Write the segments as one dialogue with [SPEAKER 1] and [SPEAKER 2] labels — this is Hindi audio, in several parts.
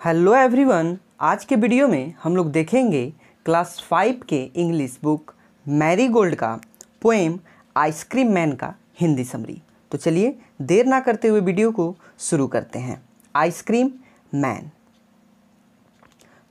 [SPEAKER 1] हेलो एवरीवन, आज के वीडियो में हम लोग देखेंगे क्लास फाइव के इंग्लिश बुक मैरी गोल्ड का पोएम आइसक्रीम मैन का हिंदी समरी। तो चलिए देर ना करते हुए वीडियो को शुरू करते हैं। Ice cream man.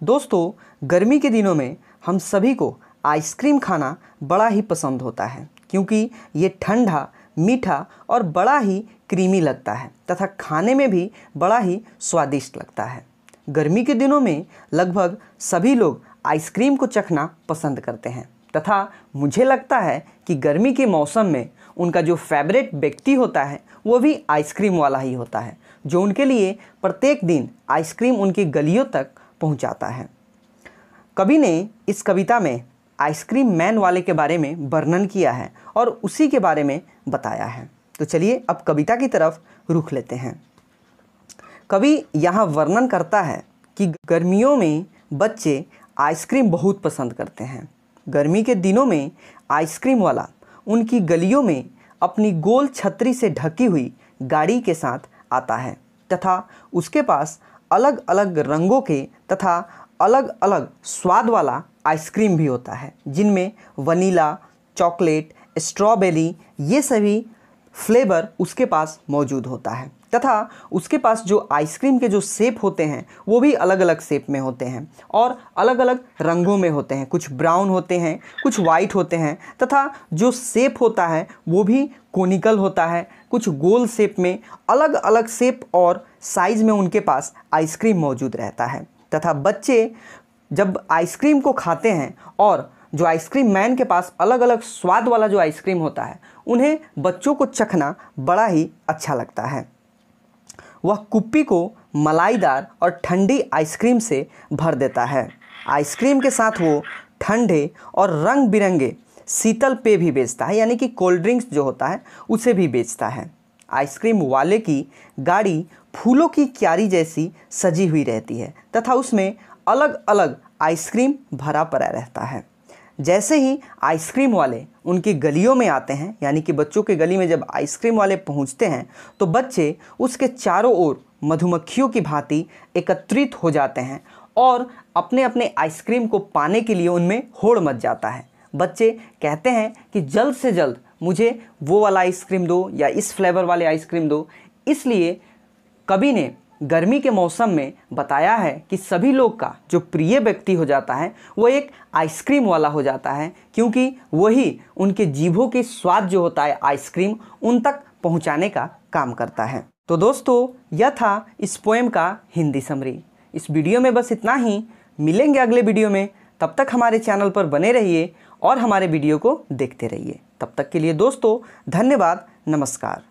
[SPEAKER 1] दोस्तों, गर्मी के दिनों में हम सभी को आइसक्रीम खाना बड़ा ही पसंद होता है, क्योंकि ये ठंडा, मीठा और बड़ा ही क्रीमी लगता है, तथा खाने में भी बड़ा ही स्वादिष्ट लगता है। गर्मी के दिनों में लगभग सभी लोग आइसक्रीम को चखना पसंद करते हैं। तथा मुझे लगता है कि गर्मी के मौसम में उनका जो फेवरेट व्यक्ति होता है, वो भी आइसक्रीम वाला ही होता है, जो उनके लिए प्रत्येक दिन आइसक्रीम उनकी गलियों तक पहुंचाता है। कवि ने इस कविता में आइसक्रीम मैन वाले के बारे में वर्णन किया है और उसी के बारे में बताया है। तो चलिए अब कविता की तरफ़ रुख लेते हैं। कवि यहाँ वर्णन करता है कि गर्मियों में बच्चे आइसक्रीम बहुत पसंद करते हैं। गर्मी के दिनों में आइसक्रीम वाला उनकी गलियों में अपनी गोल छतरी से ढकी हुई गाड़ी के साथ आता है तथा उसके पास अलग अलग रंगों के तथा अलग अलग स्वाद वाला आइसक्रीम भी होता है, जिनमें वनीला, चॉकलेट, स्ट्रॉबेरी ये सभी फ्लेवर उसके पास मौजूद होता है। तथा उसके पास जो आइसक्रीम के जो सेप होते हैं, वो भी अलग अलग सेप में होते हैं और अलग अलग रंगों में होते हैं। कुछ ब्राउन होते हैं, कुछ वाइट होते हैं तथा जो सेप होता है, वो भी कोनिकल होता है। कुछ गोल सेप में अलग अलग सेप और साइज़ में उनके पास आइसक्रीम मौजूद रहता है तथा बच्चे जब आइसक्रीम को खाते हैं और जो आइसक्रीम मैन के पास अलग अलग स्वाद वाला जो आइसक्रीम होता है, उन्हें बच्चों को चखना बड़ा ही अच्छा लगता है। वह कुप्पी को मलाईदार और ठंडी आइसक्रीम से भर देता है। आइसक्रीम के साथ वो ठंडे और रंग बिरंगे शीतल पेय भी बेचता है, यानी कि कोल्ड ड्रिंक्स जो होता है, उसे भी बेचता है। आइसक्रीम वाले की गाड़ी फूलों की क्यारी जैसी सजी हुई रहती है, तथा उसमें अलग अलग आइसक्रीम भरा पड़ा रहता है। जैसे ही आइसक्रीम वाले उनकी गलियों में आते हैं, यानी कि बच्चों के गली में जब आइसक्रीम वाले पहुँचते हैं तो बच्चे उसके चारों ओर मधुमक्खियों की भांति एकत्रित हो जाते हैं और अपने अपने आइसक्रीम को पाने के लिए उनमें होड़ मच जाता है। बच्चे कहते हैं कि जल्द से जल्द मुझे वो वाला आइसक्रीम दो या इस फ्लेवर वाले आइसक्रीम दो। इसलिए कवि ने गर्मी के मौसम में बताया है कि सभी लोग का जो प्रिय व्यक्ति हो जाता है, वो एक आइसक्रीम वाला हो जाता है, क्योंकि वही उनके जीभों के स्वाद जो होता है आइसक्रीम, उन तक पहुँचाने का काम करता है। तो दोस्तों, यह था इस पोएम का हिंदी समरी इस वीडियो में बस इतना ही। मिलेंगे अगले वीडियो में। तब तक हमारे चैनल पर बने रहिए और हमारे वीडियो को देखते रहिए। तब तक के लिए दोस्तों, धन्यवाद, नमस्कार।